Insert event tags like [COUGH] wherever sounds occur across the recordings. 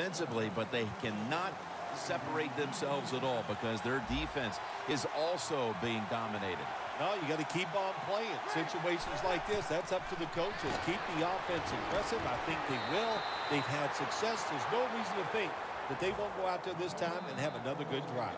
offensively, but they cannot separate themselves at all because their defense is also being dominated. No, you got to keep on playing. Situations like this, that's up to the coaches. Keep the offense aggressive. I think they will. They've had success. There's no reason to think that they won't go out there this time and have another good drive.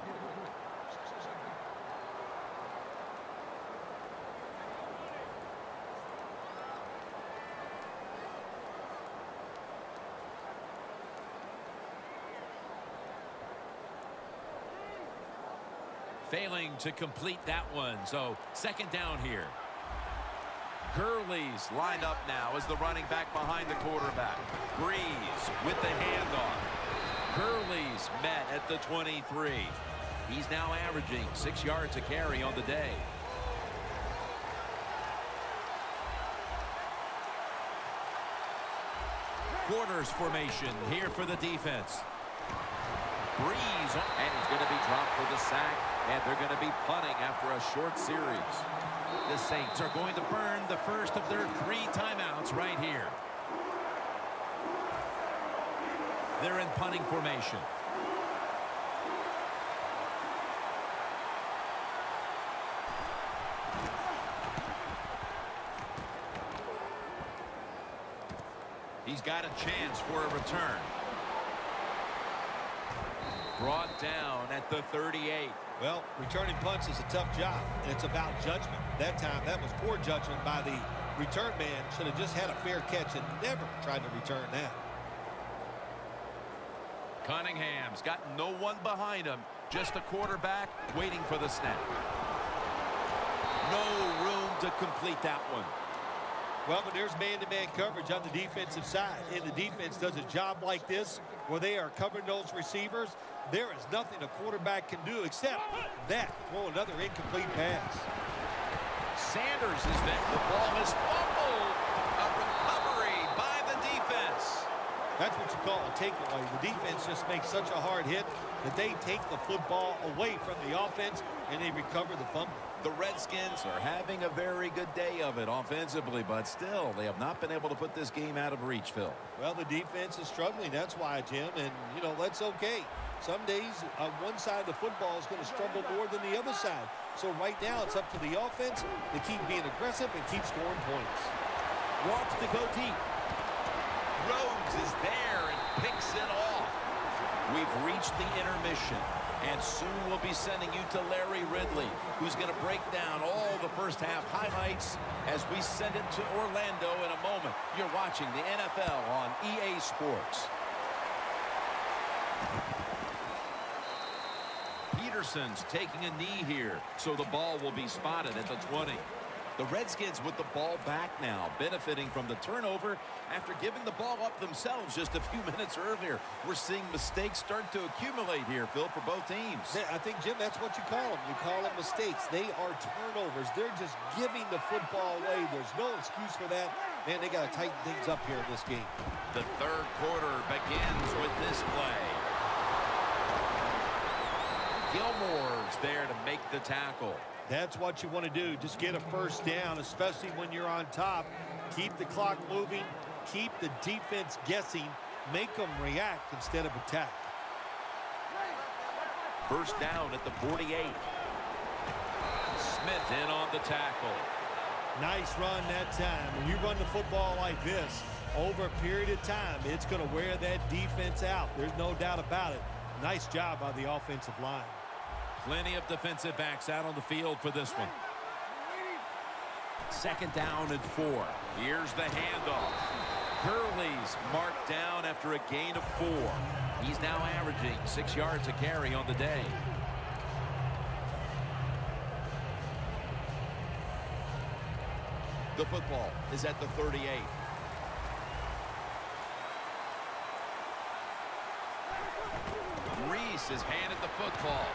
Failing to complete that one. So second down here. Gurley's lined up now as the running back behind the quarterback. Brees with the handoff. Gurley's met at the 23. He's now averaging six yards a carry on the day. Quarters formation here for the defense. Brees, oh, and he's going to be dropped for the sack, and they're going to be punting after a short series. The Saints are going to burn the first of their three timeouts right here. They're in punting formation. He's got a chance for a return. Brought down at the 38. Well, returning punts is a tough job, and it's about judgment. That time, that was poor judgment by the return man. Should have just had a fair catch and never tried to return that. Cunningham's got no one behind him. Just a quarterback waiting for the snap. No room to complete that one. Well, but there's man-to-man -man coverage on the defensive side. And the defense does a job like this where they are covering those receivers. There is nothing a quarterback can do except that, throw another incomplete pass. Sanders is there. The ball is fumbled. A recovery by the defense. That's what you call a takeaway. The defense just makes such a hard hit that they take the football away from the offense and they recover the fumble. The Redskins are having a very good day of it offensively, but still, they have not been able to put this game out of reach, Phil. Well, the defense is struggling. That's why, Jim, and, you know, that's okay. Some days, uh, one side of the football is going to struggle more than the other side. So right now, it's up to the offense to keep being aggressive and keep scoring points. Wants to go deep. Is there and picks it off. We've reached the intermission. And soon we'll be sending you to Larry Ridley, who's going to break down all the first half highlights as we send it to Orlando in a moment. You're watching the NFL on EA Sports. Peterson's taking a knee here, so the ball will be spotted at the 20. The Redskins with the ball back now, benefiting from the turnover after giving the ball up themselves just a few [LAUGHS] minutes earlier. We're seeing mistakes start to accumulate here, Phil, for both teams. I think, Jim, that's what you call them. You call them mistakes. They are turnovers. They're just giving the football away. There's no excuse for that. Man, they got to tighten things up here in this game. The third quarter begins with this play. Gilmore's there to make the tackle. That's what you want to do. Just get a first down, especially when you're on top. Keep the clock moving. Keep the defense guessing. Make them react instead of attack. First down at the 48. Smith in on the tackle. Nice run that time. When you run the football like this, over a period of time, it's going to wear that defense out. There's no doubt about it. Nice job by the offensive line. Plenty of defensive backs out on the field for this one. Second down and four. Here's the handoff. Gurley's marked down after a gain of four. He's now averaging six yards a carry on the day. The football is at the 38. Reese has handed the football.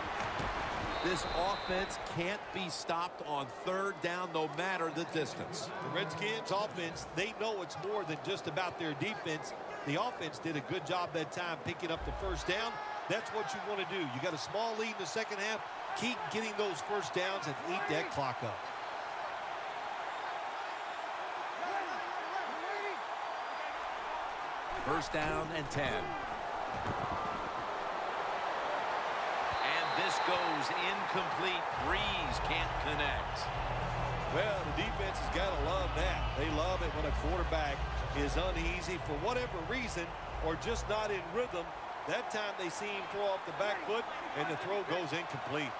This offense can't be stopped on third down no matter the distance. The Redskins offense, they know it's more than just about their defense. The offense did a good job that time picking up the first down. That's what you want to do. You got a small lead in the second half. Keep getting those first downs and eat that clock up. First down and 10. And this goes incomplete. Brees can't connect. Well, the defense has got to love that. They love it when a quarterback is uneasy for whatever reason or just not in rhythm. That time they see him throw off the back foot, and the throw goes incomplete.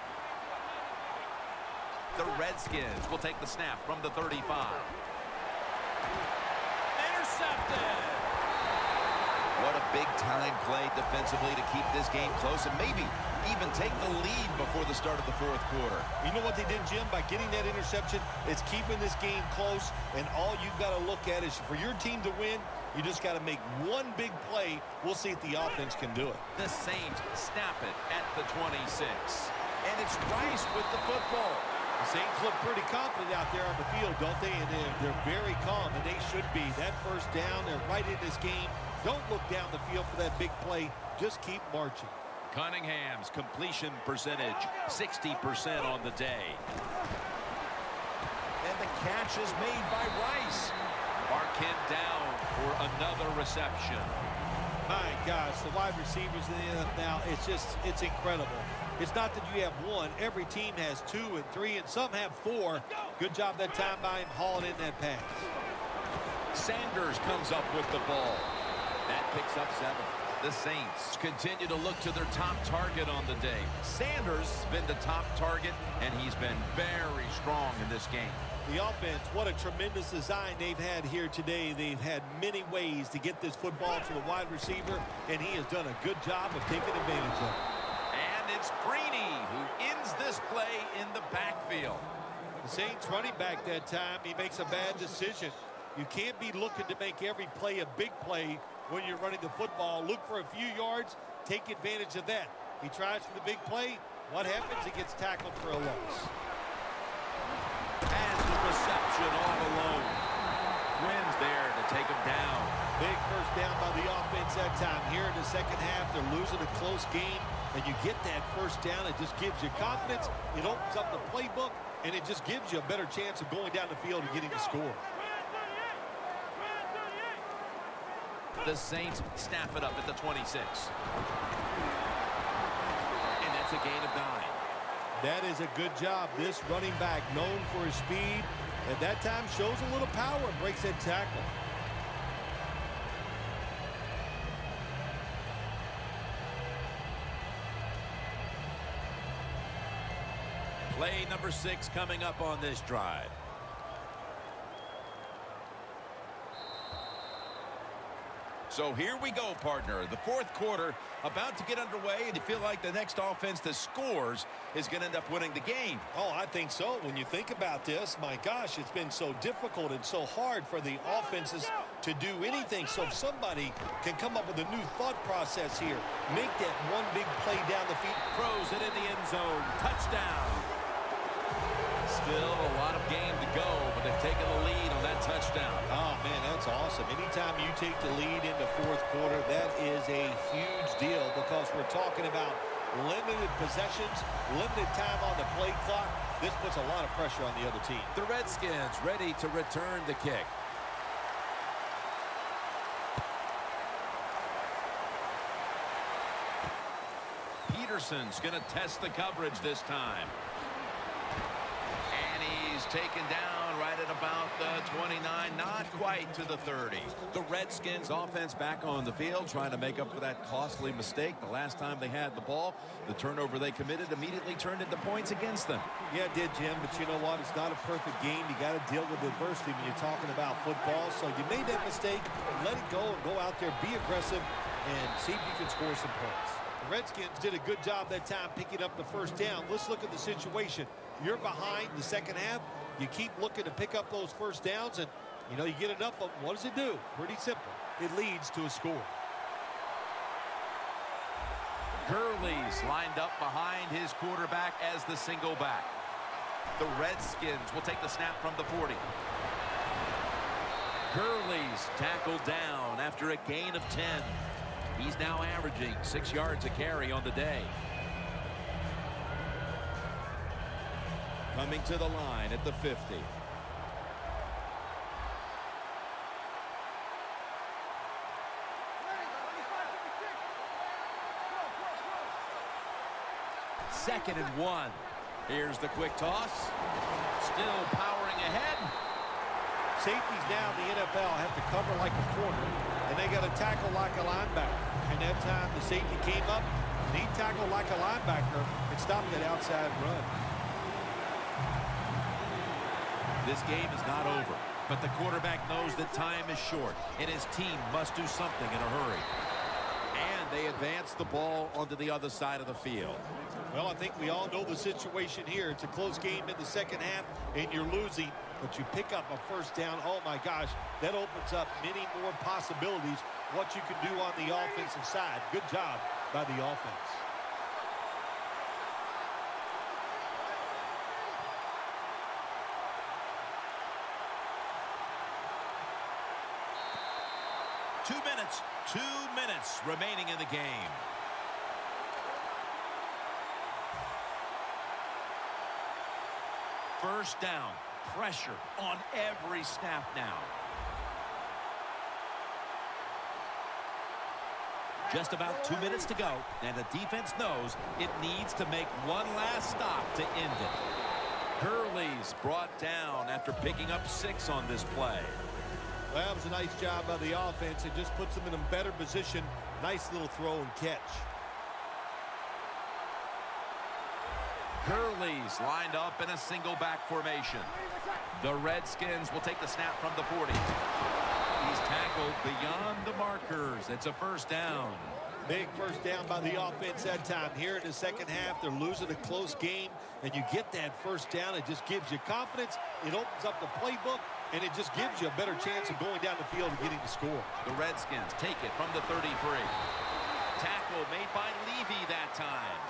The Redskins will take the snap from the 35. Intercepted. What a big-time play defensively to keep this game close and maybe even take the lead before the start of the fourth quarter. You know what they did, Jim? By getting that interception, it's keeping this game close, and all you've got to look at is for your team to win, you just got to make one big play. We'll see if the offense can do it. The Saints snap it at the 26. And it's Rice with the football. The Saints look pretty confident out there on the field, don't they? And they're, they're very calm, and they should be. That first down, they're right in this game. Don't look down the field for that big play. Just keep marching. Cunningham's completion percentage, 60% on the day. And the catch is made by Rice. Marquette down for another reception. My gosh, the wide receivers in the NFL, now, it's just, it's incredible. It's not that you have one. Every team has two and three, and some have four. Good job that time by him hauling in that pass. Sanders comes up with the ball. Picks up seven. The Saints continue to look to their top target on the day. Sanders has been the top target, and he's been very strong in this game. The offense, what a tremendous design they've had here today. They've had many ways to get this football to the wide receiver, and he has done a good job of taking advantage of it. And it's Brini who ends this play in the backfield. The Saints running back that time, he makes a bad decision. You can't be looking to make every play a big play when you're running the football. Look for a few yards, take advantage of that. He tries for the big play. What happens? He gets tackled for a loss. Has the reception all alone. Quinn's there to take him down. Big first down by the offense that time. Here in the second half, they're losing a close game, and you get that first down. It just gives you confidence. It opens up the playbook, and it just gives you a better chance of going down the field and getting the score. The Saints snap it up at the 26. And that's a gain of nine. That is a good job. This running back, known for his speed, at that time shows a little power and breaks that tackle. Play number six coming up on this drive. So here we go, partner. The fourth quarter about to get underway, and you feel like the next offense that scores is going to end up winning the game. Oh, I think so. When you think about this, my gosh, it's been so difficult and so hard for the offenses to do anything. So if somebody can come up with a new thought process here, make that one big play down the field. Throws it in the end zone. Touchdown. Still a lot of game to go, but they've taken the lead on that touchdown. Oh, man, that's awesome. Anytime you take the lead in the fourth quarter, that is a huge deal because we're talking about limited possessions, limited time on the play clock. This puts a lot of pressure on the other team. The Redskins ready to return the kick. Peterson's going to test the coverage this time. And he's taken down right at about the 29, not quite to the 30. The Redskins offense back on the field trying to make up for that costly mistake. The last time they had the ball, the turnover they committed immediately turned into points against them. Yeah, it did, Jim, but you know what? It's not a perfect game. You got to deal with adversity when you're talking about football. So you made that mistake, let it go and go out there, be aggressive, and see if you can score some points. The Redskins did a good job that time picking up the first down. Let's look at the situation. You're behind the second half. You keep looking to pick up those first downs, and, you know, you get enough of them. What does it do? Pretty simple. It leads to a score. Gurley's lined up behind his quarterback as the single back. The Redskins will take the snap from the 40. Gurley's tackled down after a gain of 10. He's now averaging six yards a carry on the day. coming to the line at the 50. Second and one. Here's the quick toss. Still powering ahead. Safeties down. the NFL have to cover like a corner, and they got to tackle like a linebacker. And that time the safety came up, and he tackled like a linebacker and stopped that outside run. This game is not over, but the quarterback knows that time is short, and his team must do something in a hurry. And they advance the ball onto the other side of the field. Well, I think we all know the situation here. It's a close game in the second half, and you're losing, but you pick up a first down. Oh, my gosh, that opens up many more possibilities what you can do on the offensive side. Good job by the offense. Two minutes, two minutes remaining in the game. First down, pressure on every snap now. Just about two minutes to go, and the defense knows it needs to make one last stop to end it. Gurley's brought down after picking up six on this play. Well, that was a nice job by the offense. It just puts them in a better position. Nice little throw and catch. Gurley's lined up in a single back formation. The Redskins will take the snap from the 40. He's tackled beyond the markers. It's a first down. Big first down by the offense that time. Here in the second half, they're losing a close game, and you get that first down. It just gives you confidence. It opens up the playbook, and it just gives you a better chance of going down the field and getting the score. The Redskins take it from the 33. Tackle made by Levy that time.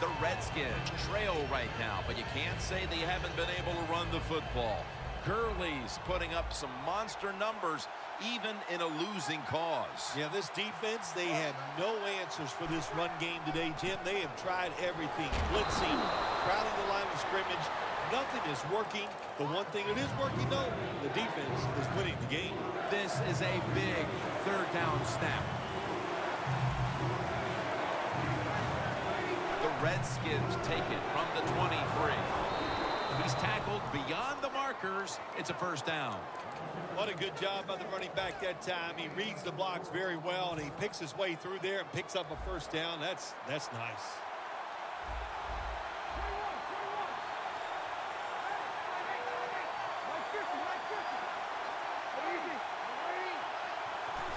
The Redskins trail right now, but you can't say they haven't been able to run the football. Gurley's putting up some monster numbers even in a losing cause. Yeah, this defense, they have no answers for this run game today, Jim. They have tried everything. Blitzing, crowding the line of scrimmage. Nothing is working. The one thing that is working, though, the defense is winning the game. This is a big third down snap. The Redskins take it from the 23. He's tackled beyond the markers. It's a first down. What a good job by the running back that time. He reads the blocks very well, and he picks his way through there and picks up a first down. That's, that's nice.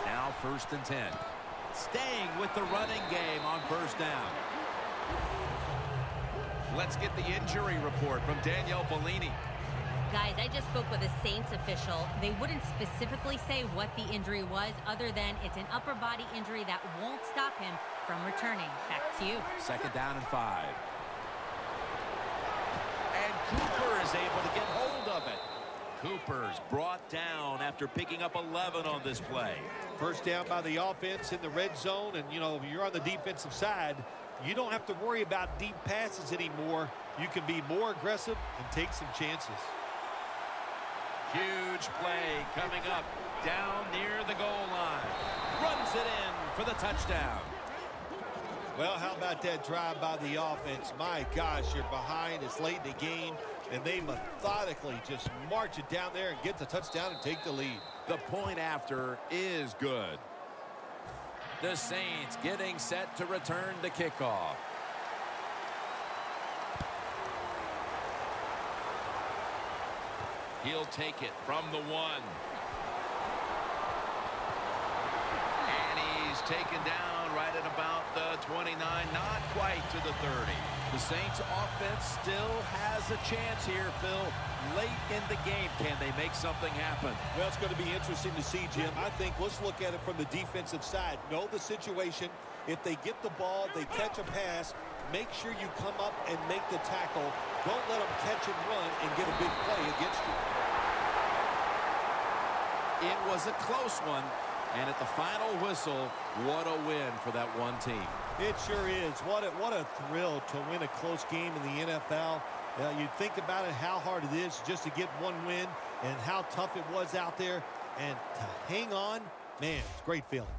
Now first and 10. Staying with the running game on first down. Let's get the injury report from Danielle Bellini. Guys, I just spoke with a Saints official. They wouldn't specifically say what the injury was other than it's an upper body injury that won't stop him from returning. Back to you. Second down and five. And Cooper is able to get it. Cooper's brought down after picking up 11 on this play. First down by the offense in the red zone, and, you know, you're on the defensive side, you don't have to worry about deep passes anymore. You can be more aggressive and take some chances. Huge play coming up down near the goal line. Runs it in for the touchdown. Well, how about that drive by the offense? My gosh, you're behind. It's late in the game, and they methodically just march it down there and get the touchdown and take the lead. The point after is good. The Saints getting set to return the kickoff. He'll take it from the one. And he's taken down right at about the 29, not quite to the 30. The Saints offense still has a chance here, Phil. Late in the game, can they make something happen? Well, it's going to be interesting to see, Jim. I think let's look at it from the defensive side. Know the situation. If they get the ball, they catch a pass, make sure you come up and make the tackle. Don't let them catch and run and get a big play against you. It was a close one. And at the final whistle, what a win for that one team. It sure is. What a, what a thrill to win a close game in the NFL. Uh, you think about it, how hard it is just to get one win and how tough it was out there. And to hang on, man, it's a great feeling.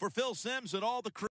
For Phil Simms and all the crew.